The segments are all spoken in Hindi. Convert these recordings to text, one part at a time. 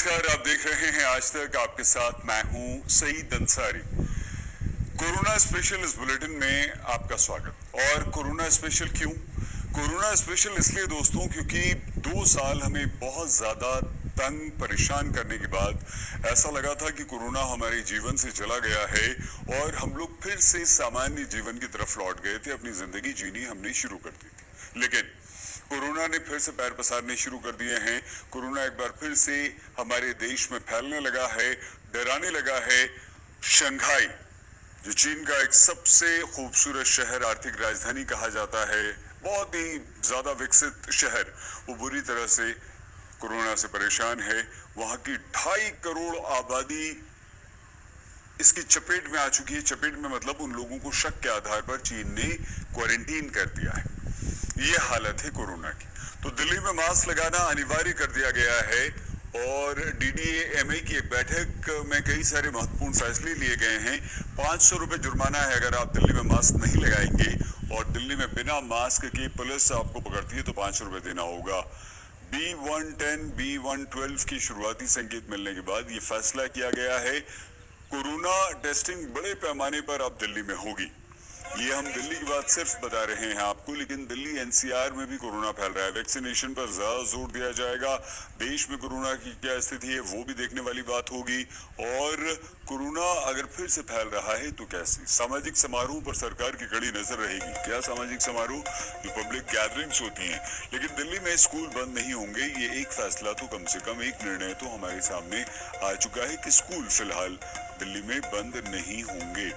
नमस्कार, आप देख रहे हैं आज तक आपके साथ मैं हूँ सईद अंसारी। कोरोना स्पेशल इस बुलेटिन में आपका स्वागत। और कोरोना स्पेशल क्यों? कोरोना स्पेशल इसलिए दोस्तों, क्योंकि दो साल हमें बहुत ज़्यादा तंग, परेशान करने के बाद ऐसा लगा था कि कोरोना हमारे जीवन से चला गया है और हम लोग फिर से सामान्य जीवन की तरफ़ लौट गए थे, अपनी ज़िंदगी जीनी हमने शुरू कर दी थी। लेकिन कोरोना ने फिर से पैर पसारने शुरू कर दिए हैं। कोरोना एक बार फिर से हमारे देश में फैलने लगा है, डराने लगा है। शंघाई, जो चीन का एक सबसे खूबसूरत शहर, आर्थिक राजधानी कहा जाता है, बहुत ही ज़्यादा विकसित शहर, वो बुरी तरह से कोरोना से परेशान है। वहाँ की ढाई करोड़ आबादी इसकी चपेट में आ चुकी है। चपेट में मतलब उन लोगों को शक के आधार पर चीन ने क्वारंटीन कर दिया है। ये हालत है कोरोना की। तो दिल्ली में मास्क लगाना अनिवार्य कर दिया गया है और डीडीएमए की एक बैठक में कई सारे महत्वपूर्ण फैसले लिए गए हैं। पाँच सौ रुपए जुर्माना है अगर आप दिल्ली में मास्क नहीं लगाएँगे और दिल्ली में बिना मास्क के पुलिस आपको पकड़ती है तो पाँच सौ रुपए देना होगा। B one ten B one twelve की शुरुआती संकेत मिलने के बाद ये फैसला किया गया है। कोरोना टेस्टिंग बड़े पैमाने पर अब दिल्ली में होगी। ये हम दिल्ली की बात सिर्फ़ बता रहे हैं आपको, लेकिन दिल्ली एनसीआर में भी कोरोना फैल रहा है। वैक्सीनेशन पर ज़्यादा ज़ोर दिया जाएगा। देश में कोरोना की क्या स्थिति है, वो भी देखने वाली बात होगी। और कोरोना अगर फिर से फैल रहा है तो कैसे? सामाजिक समारोह पर सरकार की कड़ी नज़र रहेगी। क्या सामाजिक समारोह? जो पब्लिक गैदरिंग्स होती हैं। लेकिन दिल्ली में स्कूल बंद नहीं होंगे, ये एक फैसला तो कम से कम एक निर्णय तो हमारे सामने आ चुका है कि स्कूल फ़िलहाल दिल्ली में बंद नहीं होंगे।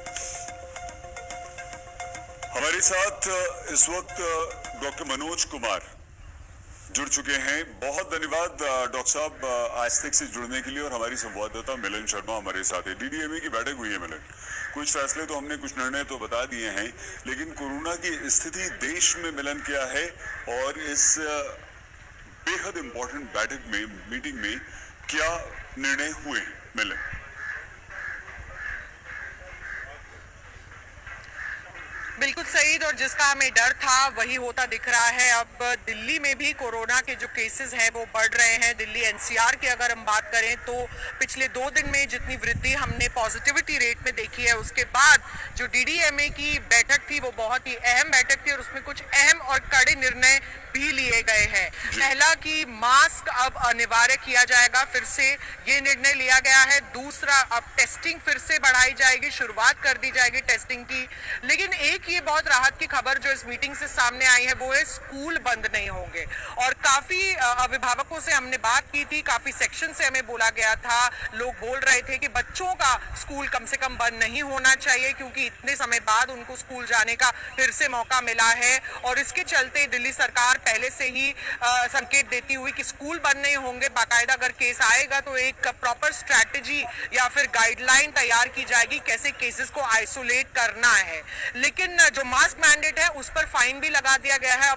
हमारे साथ, इस वक्त, डॉक्टर मनोज कुमार जुड़ चुके हैं। बहुत धन्यवाद, डॉक्टर साहब, आज तक से जुड़ने के लिए और हमारी संवाददाता मिलन शर्मा हमारे साथ है। डीडीएमए की बैठक हुई है मिलन। कुछ फैसले तो हमने, कुछ निर्णय तो बता दिए हैं, लेकिन कोरोना की स्थिति देश में मिलन क्या है और इस, बेहद इंपॉर्टेंट बैठक में मीटिंग में क्या निर्णय हुए हैं मिलन? बिल्कुल सईद, और जिसका हमें डर था, वही होता दिख रहा है। अब दिल्ली में भी कोरोना के जो केसेस हैं, वो बढ़ रहे हैं। दिल्ली एनसीआर की अगर हम बात करें तो पिछले दो दिन में जितनी वृद्धि हमने पॉजिटिविटी रेट में देखी है, उसके बाद जो डीडीएमए की बैठक थी, वो बहुत ही अहम बैठक थी, और उसमें कुछ अहम और कड़े निर्णय भी लिए गए हैं। पहला कि मास्क अब अनिवार्य किया जाएगा फिर से ये निर्णय लिया गया है। दूसरा अब टेस्टिंग फिर से बढ़ाई जाएगी शुरुआत कर दी जाएगी टेस्टिंग की। लेकिन एक ये बहुत राहत की खबर जो इस मीटिंग से सामने आई है वो है स्कूल बंद नहीं होंगे। और काफ़ी अभिभावकों से हमने बात की थी काफ़ी सेक्शन से हमें बोला गया था। लोग बोल रहे थे कि बच्चों का स्कूल कम से कम बंद नहीं होना चाहिए क्योंकि इतने समय बाद उनको स्कूल जाने का फिर से मौका मिला है। और इसके चलते दिल्ली सरकार पहले से ही आ, संकेत देती हुई कि स्कूल बंद नहीं होंगे बाकायदा अगर केस आएगा तो एक प्रॉपर स्ट्रैटेजी या फिर गाइडलाइन तैयार की जाएगी कैसे केसेस को आइसोलेट करना है। लेकिन जो मास्क मैंडेट है उस पर फाइन भी लगा दिया गया है।